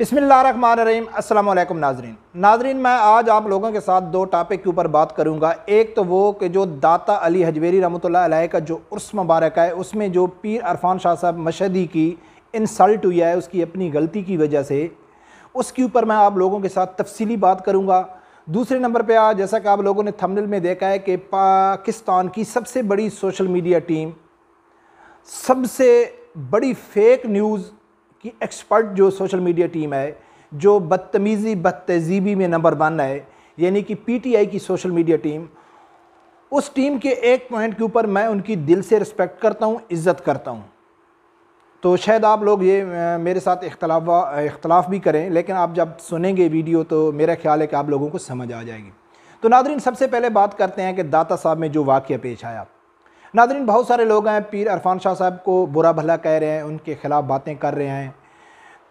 बिसमीम अल्लाम नाजरीन। नाजरीन, मैं आज आप लोगों के साथ दो टॉपिक के ऊपर बात करूँगा। एक तो वो कि जो दाता अली हजवेरी रहमत का जो उर्स मुबारक है, उसमें जो पीर अरफान शाह साहब मशदी की इंसल्ट हुई है, उसकी अपनी गलती की वजह से, उसके ऊपर मैं आप लोगों के साथ तफसीली बात करूँगा। दूसरे नंबर पर आज, जैसा कि आप लोगों ने थमनल में देखा है कि पाकिस्तान की सबसे बड़ी सोशल मीडिया टीम सबसे बड़ी फेक न्यूज़ की एक्सपर्ट जो सोशल मीडिया टीम है, जो बदतमीज़ी बद तहजीबी में नंबर वन है, यानी कि पीटीआई की सोशल मीडिया टीम उस टीम के एक पॉइंट के ऊपर मैं उनकी दिल से रिस्पेक्ट करता हूँ, इज़्ज़त करता हूँ। तो शायद आप लोग ये मेरे साथ इख्तलाफ इख्तलाफ भी करें, लेकिन आप जब सुनेंगे वीडियो तो मेरा ख्याल है कि आप लोगों को समझ आ जाएगी। तो नादरीन, सबसे पहले बात करते हैं कि दाता साहब में जो वाक़ पेश आया। नादरीन बहुत सारे लोग हैं, पीर अरफान शाह साहब को बुरा भला कह रहे हैं, उनके ख़िलाफ़ बातें कर रहे हैं।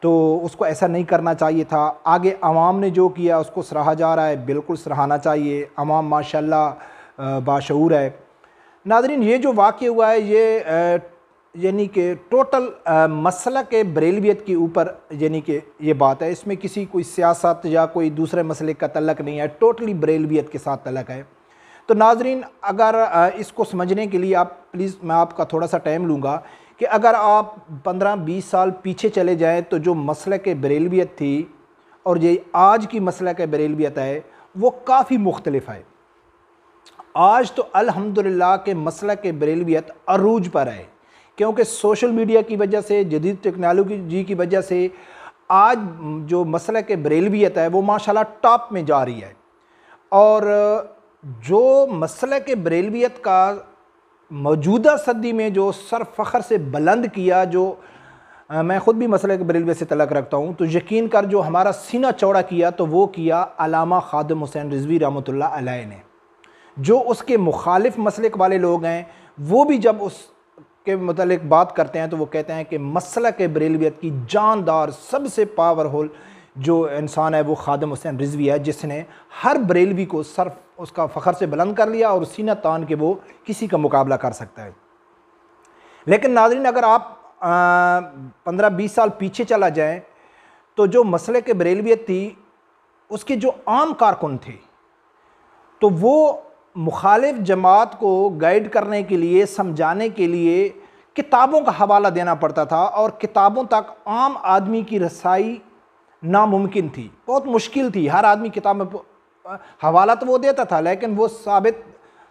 तो उसको ऐसा नहीं करना चाहिए था। आगे आवाम ने जो किया, उसको सराहा जा रहा है, बिल्कुल सराहना चाहिए। आवाम माशाल्लाह बाशूर है। नादरीन ये जो वाक़ हुआ है, ये यानी कि टोटल मसला के बरेलवियत के ऊपर, यानी कि ये बात है। इसमें किसी कोई सियासत या कोई दूसरे मसले का तलक नहीं है। टोटली बरेलवियत के साथ तलक है। तो नाजरीन, अगर इसको समझने के लिए आप, प्लीज़ मैं आपका थोड़ा सा टाइम लूँगा कि अगर आप 15-20 साल पीछे चले जाएँ तो जो मसल के बरेलवियत थी और ये आज की मसल के बरेलवियत है, वो काफ़ी मुख्तलफ है। आज तो अल्हम्दुलिल्लाह के मसल के बरेलवियत अरूज पर है, क्योंकि सोशल मीडिया की वजह से, जदीद टेक्नोलॉजी की वजह से, आज जो मसल के बरेलवियत है, वो माशाल्लाह टॉप में जा रही है। और जो मसला के बरेलवियत का मौजूदा सदी में जो सर फ़ख्र से बुलंद किया जो आ, मैं ख़ुद भी मसले के बरेलवियत से तलक रखता हूँ तो यकीन कर जो हमारा सीना चौड़ा किया तो वो किया अलामा खादम हुसैन रिजवी रहमत ने। जो उसके मुखालिफ मसलक वाले लोग हैं वो भी जब उस के मतलब बात करते हैं तो वो कहते हैं कि मसला के बरेलवियत की जानदार सबसे पावरफुल जो इंसान है, वो खादम हुसैन रिजवी है, जिसने हर बरेलवी को सर उसका फ़खर से बुलंद कर लिया और सीना तान के वो किसी का मुकाबला कर सकता है। लेकिन नाजरीन, अगर आप पंद्रह बीस साल पीछे चला जाए तो जो मसले के बरेलवियत थी, उसके जो आम कारकुन थे तो वो मुखालिफ जमात को गाइड करने के लिए, समझाने के लिए किताबों का हवाला देना पड़ता था और किताबों तक आम आदमी की रसाई नामुमकिन थी। बहुत मुश्किल थी। हर आदमी किताब में हवाला तो वो देता था, लेकिन वो साबित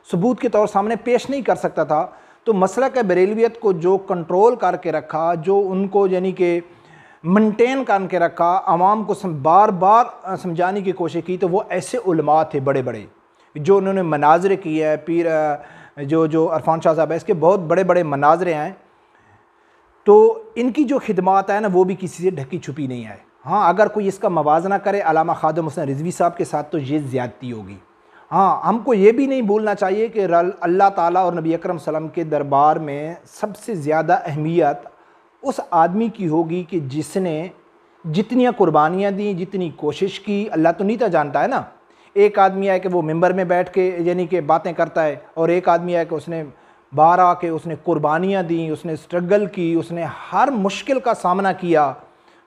सबूत के तौर सामने पेश नहीं कर सकता था। तो मसला के बरेलवियत को जो कंट्रोल करके रखा, जो उनको यानी कि मेंटेन करके रखा आवाम को बार बार समझाने की कोशिश की तो वो ऐसे उलमा थे बड़े बड़े जो उन्होंने मनाजरे किए हैं। पीर जो जो अरफान शाह साहब है, इसके बहुत बड़े बड़े मनाजरे हैं। तो इनकी जो खिदमत है ना, वो भी किसी से ढकी छुपी नहीं है। हाँ अगर कोई इसका मवाजना करे, अलामा खादम हुसैन रिजवी साहब के साथ तो ये ज़्यादती होगी। हाँ हमको ये भी नहीं भूलना चाहिए कि अल्लाह ताला और नबी अकरम सलम के दरबार में सबसे ज़्यादा अहमियत उस आदमी की होगी कि जिसने जितनी कुर्बानियाँ दी, जितनी कोशिश की। अल्लाह तो नीता जानता है ना। एक आदमी आए कि वो मेंबर में बैठ के, यानी कि बातें करता है, और एक आदमी आए कि उसने बाहर आके उसने कुर्बानियाँ दी, उसने स्ट्रगल की, उसने हर मुश्किल का सामना किया।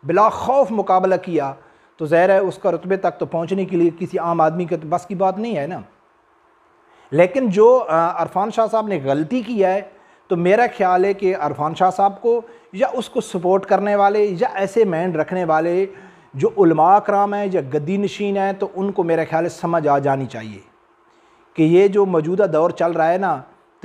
बिला खौफ मुकाबला किया तो ज़ाहिर है उसका रुतबे तक तो पहुँचने के लिए किसी आम आदमी के तो बस की बात नहीं है ना। लेकिन जो अरफान शाह साहब ने गलती किया है तो मेरा ख्याल है कि अरफान शाह साहब को या उसको सपोर्ट करने वाले या ऐसे मैंड रखने वाले जो उलमा कराम हैं या गद्दी नशीन हैं तो उनको मेरा ख्याल समझ आ जानी चाहिए कि ये जो मौजूदा दौर चल रहा है ना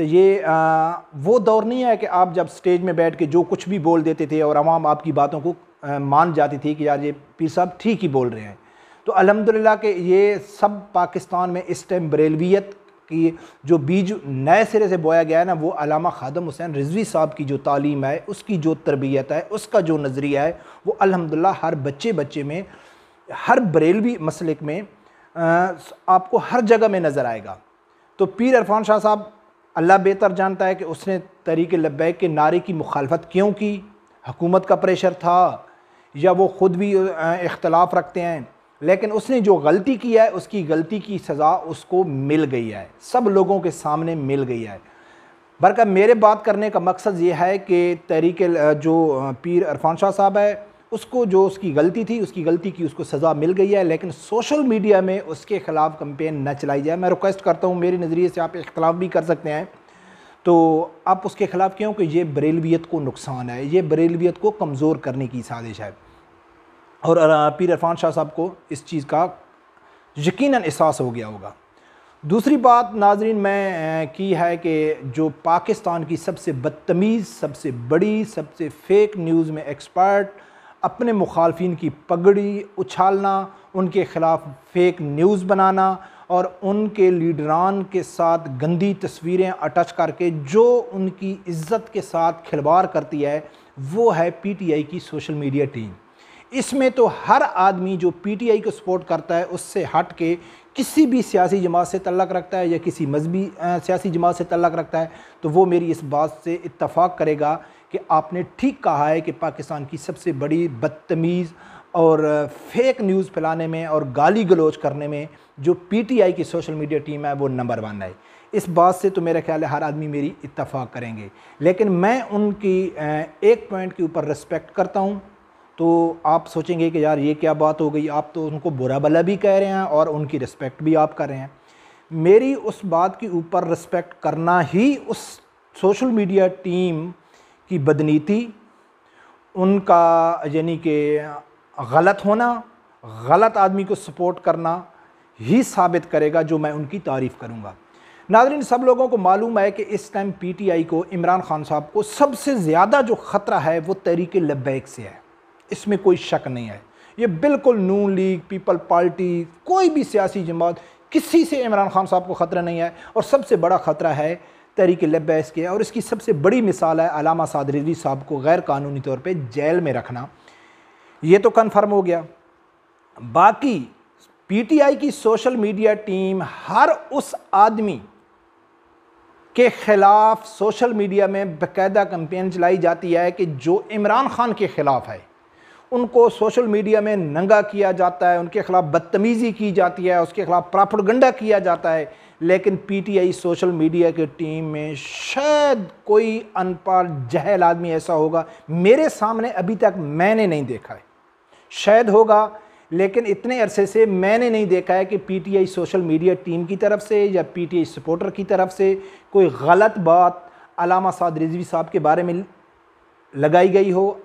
तो ये आ, वो दौर नहीं है कि आप जब स्टेज में बैठ के जो कुछ भी बोल देते थे और आवाम आपकी बातों को आ, मान जाती थी कि यार ये पीर साहब ठीक ही बोल रहे हैं। तो अलहमदिल्ला के ये सब पाकिस्तान में इस टाइम बरेलवियत की जो बीज नए सिरे से बोया गया है ना वो अलामा खादम हुसैन रिजवी साहब की जो तालीम है उसकी जो तरबियत है उसका जो नज़रिया है वो अलहमदिल्ला हर बच्चे बच्चे में हर बरेलवी मसलिक में आपको हर जगह में नज़र आएगा। तो पीर अरफान शाह साहब अल्लाह बेहतर जानता है कि उसने तरीके लब्बैक के नारे की मुखालफत क्यों की? हकूमत का प्रेशर था, या वो ख़ुद भी इख्तलाफ रखते हैं? लेकिन उसने जो गलती किया है, उसकी गलती की सज़ा उसको मिल गई है। सब लोगों के सामने मिल गई है। बरकत मेरे बात करने का मकसद ये है कि तहरीक जो पीर अरफान शाह साहब है उसको जो उसकी गलती थी, उसकी गलती की उसको सज़ा मिल गई है, लेकिन सोशल मीडिया में उसके ख़िलाफ़ कंपेन न चलाई जाए। मैं रिक्वेस्ट करता हूँ, मेरे नज़रिए से आप इख्तलाफ भी कर सकते हैं। तो आप उसके ख़िलाफ़ क्यों? कि ये बरेलवियत को नुकसान है, ये बरेलवियत को कमज़ोर करने की साजिश है। और पीर इरफान शाह साहब को इस चीज़ का यकीन एहसास हो गया होगा। दूसरी बात, नाजरीन, मैं की है कि जो पाकिस्तान की सबसे बदतमीज़, सबसे बड़ी, सबसे फेक न्यूज़ में एक्सपर्ट अपने मुखालफन की पगड़ी उछालना, उनके ख़िलाफ़ फेक न्यूज़ बनाना और उनके लीडरान के साथ गंदी तस्वीरें अटच करके जो उनकी इज़्ज़त के साथ खिलवाड़ करती है, वो है पीटीआई की सोशल मीडिया टीम इसमें तो हर आदमी जो पीटीआई को सपोर्ट करता है, उससे हट के किसी भी सियासी जमात से तल्लक रखता है या किसी मजहबी सियासी जमात से तल्लक रखता है तो वो मेरी इस बात से इतफ़ाक़ करेगा कि आपने ठीक कहा है कि पाकिस्तान की सबसे बड़ी बदतमीज़ और फेक न्यूज़ फैलाने में और गाली गलोच करने में जो पीटीआई की सोशल मीडिया टीम है वो नंबर वन है। इस बात से तो मेरा ख्याल है हर आदमी मेरी इतफ़ाक़ करेंगे। लेकिन मैं उनकी एक पॉइंट के ऊपर रिस्पेक्ट करता हूँ। तो आप सोचेंगे कि यार ये क्या बात हो गई? आप तो उनको बुरा भला भी कह रहे हैं और उनकी रिस्पेक्ट भी आप कर रहे हैं। मेरी उस बात के ऊपर रिस्पेक्ट करना ही उस सोशल मीडिया टीम की बदनीति, उनका यानी कि गलत होना, गलत आदमी को सपोर्ट करना ही साबित करेगा जो मैं उनकी तारीफ़ करूँगा। नाजरीन, सब लोगों को मालूम है कि इस टाइम पीटीआई को, इमरान खान साहब को सबसे ज़्यादा जो ख़तरा है वो तहरीक लब्बैक से है। इसमें कोई शक नहीं है। ये बिल्कुल नून लीग, पीपल पार्टी, कोई भी सियासी जमात, किसी से इमरान खान साहब को ख़तरा नहीं है। और सबसे बड़ा ख़तरा है तहरीक लबैस के। और इसकी सबसे बड़ी मिसाल है अलामा सादरी साहब को गैर कानूनी तौर पर जेल में रखना। ये तो कन्फर्म हो गया। बाकी पीटीआई की सोशल मीडिया टीम हर उस आदमी के ख़िलाफ़ सोशल मीडिया में बाकायदा कंपेन चलाई जाती है कि जो इमरान खान के ख़िलाफ़ है। उनको सोशल मीडिया में नंगा किया जाता है, उनके ख़िलाफ़ बदतमीज़ी की जाती है, उसके ख़िलाफ़ प्रापगंडा किया जाता है। लेकिन पीटीआई सोशल मीडिया की टीम में शायद कोई अनपढ़, जहल आदमी ऐसा होगा, मेरे सामने अभी तक मैंने नहीं देखा है। शायद होगा, लेकिन इतने अरसे से मैंने नहीं देखा है कि पीटीआई सोशल मीडिया टीम की तरफ़ से या पीटीआई सपोर्टर की तरफ़ से कोई गलत बात अलामा साद रिजवी साहब के बारे में लगाई गई हो।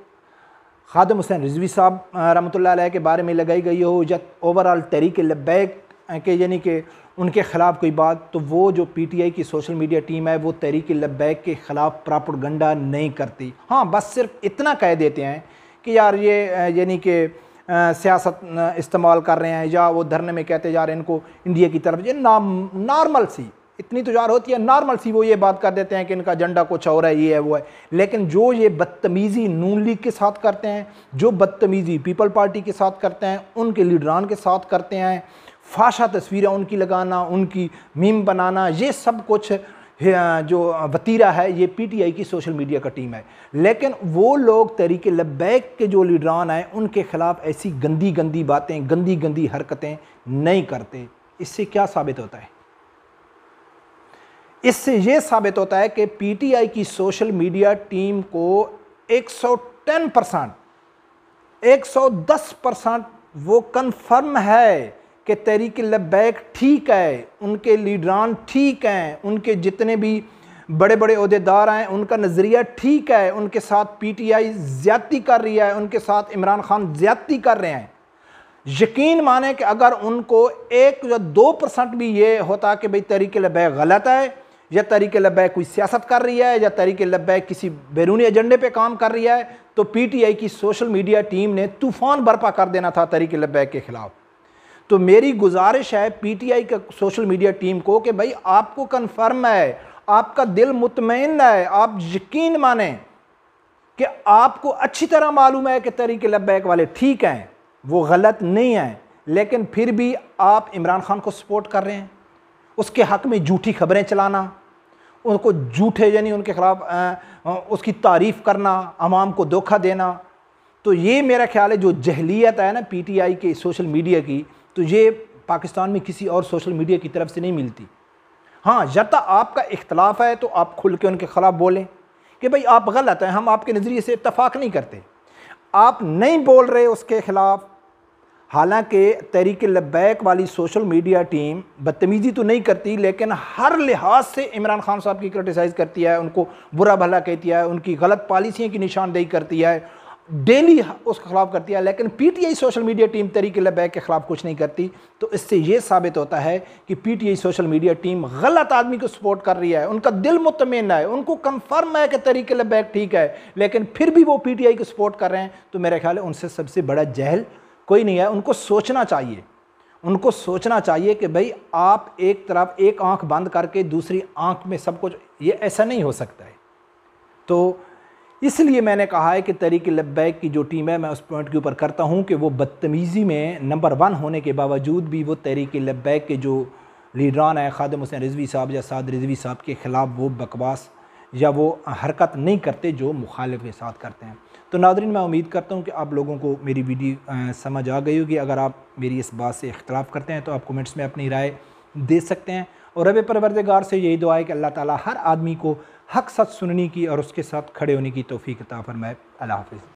खादम हुसैन रिजवी साहब रहमत के बारे में लगाई गई हो, या ओवरऑल तरीके लब्बैक के यानी कि उनके ख़िलाफ़ कोई बात तो वो जो पीटीआई की सोशल मीडिया टीम है, वो तहरीक लब्बैक के ख़िलाफ़ गंडा नहीं करती। हाँ बस सिर्फ़ इतना कह देते हैं कि यार ये यानी कि सियासत इस्तेमाल कर रहे हैं, या वो धरने में कहते जा रहे हैं इनको इंडिया की तरफ़। ये नाम नॉर्मल सी। इतनी तो जार होती है नॉर्मल सी वो ये बात कर देते हैं कि इनका झंडा कुछ और है, ये है, वो है। लेकिन जो ये बदतमीज़ी नून लीग के साथ करते हैं, जो बदतमीज़ी पीपल पार्टी के साथ करते हैं, उनके लीडरान के साथ करते हैं, फाशा तस्वीरें उनकी लगाना, उनकी मीम बनाना, ये सब कुछ जो वतीरा है, ये पीटीआई की सोशल मीडिया का टीम है। लेकिन वो लोग तरीके लब्बैक के जो लीडरान हैं उनके ख़िलाफ़ ऐसी गंदी गंदी बातें गंदी गंदी हरकतें नहीं करते। इससे क्या साबित होता है? इससे ये साबित होता है कि पीटीआई की सोशल मीडिया टीम को 110 परसेंट, एक सौ दस परसेंट वो कन्फर्म है कि तहरीक लब्बैक ठीक है, उनके लीडरान ठीक हैं, उनके जितने भी बड़े बड़े अहदेदार हैं, उनका नज़रिया ठीक है, उनके साथ पीटीआई ज़्यादती कर रही है, उनके साथ इमरान खान ज़्यादती कर रहे हैं। यकीन माने कि अगर उनको एक या दो परसेंट भी ये होता कि भाई तहरीक लब्बैक गलत है या तरीके लब्बैक कोई सियासत कर रही है, या तरीके लब्बैक किसी बैरूनी एजेंडे पे काम कर रही है तो पीटीआई की सोशल मीडिया टीम ने तूफ़ान बर्पा कर देना था तरीके लब्बैक के ख़िलाफ़। तो मेरी गुजारिश है पीटीआई का सोशल मीडिया टीम को कि भाई आपको कन्फर्म है, आपका दिल मुतमिन है, आप यकीन माने कि आपको अच्छी तरह मालूम है कि तरीके लब्बैक वाले ठीक हैं, वो गलत नहीं हैं, लेकिन फिर भी आप इमरान खान को सपोर्ट कर रहे हैं। उसके हक में झूठी खबरें चलाना, उनको झूठे यानी उनके ख़िलाफ़ उसकी तारीफ़ करना आवाम को धोखा देना तो ये मेरा ख्याल है जो जहलीत है ना पीटीआई के सोशल मीडिया की तो ये पाकिस्तान में किसी और सोशल मीडिया की तरफ़ से नहीं मिलती। हाँ जब तक आपका इख्तलाफ है तो आप खुल के उनके ख़िलाफ़ बोलें कि भाई आप गलत हैं, हम आपके नज़रिए से इतफ़ाक़ नहीं करते। आप नहीं बोल रहे उसके ख़िलाफ़ हालाँकि तहरीक लबैक वाली सोशल मीडिया टीम बदतमीज़ी तो नहीं करती, लेकिन हर लिहाज से इमरान खान साहब की क्रिटिसाइज़ करती है, उनको बुरा भला कहती है, उनकी गलत पॉलिसियों की निशानदेही करती है, डेली उसके खिलाफ करती है, लेकिन पीटीआई सोशल मीडिया टीम तरीके लबैक के खिलाफ कुछ नहीं करती। तो इससे ये साबित होता है कि पीटीआई सोशल मीडिया टीम गलत आदमी को सपोर्ट कर रही है, उनका दिल मुतमिन है, उनको कंफर्म है कि तरीके लबैक ठीक है, लेकिन फिर भी वो पीटीआई को सपोर्ट कर रहे हैं। तो मेरा ख्याल है उनसे सबसे बड़ा जहल कोई नहीं है, उनको सोचना चाहिए। उनको सोचना चाहिए कि भाई आप एक तरफ़ एक आँख बंद करके दूसरी आँख में सब कुछ, ये ऐसा नहीं हो सकता है। तो इसलिए मैंने कहा है कि तरीक लब्बैक की जो टीम है, मैं उस पॉइंट के ऊपर करता हूँ कि वो बदतमीज़ी में नंबर वन होने के बावजूद भी वो तरीक लब्बैक के जो लीडरान है, खादम हुसैन रिजवी साहब या साद रिजवी साहब के ख़िलाफ़ वो बकवास या वो हरकत नहीं करते जो मुखालिफ के साथ करते हैं। तो नादरीन, मैं उम्मीद करता हूँ कि आप लोगों को मेरी वीडियो समझ आ गई होगी। अगर आप मेरी इस बात से इख्तलाफ़ करते हैं तो आप कमेंट्स में अपनी राय दे सकते हैं। और रब परवरदगार से यही दुआ है कि अल्लाह ताला हर आदमी को हक सच सुनने की और उसके साथ खड़े होने की तोफ़ी अता फरमाए। अल्लाह हाफिज़।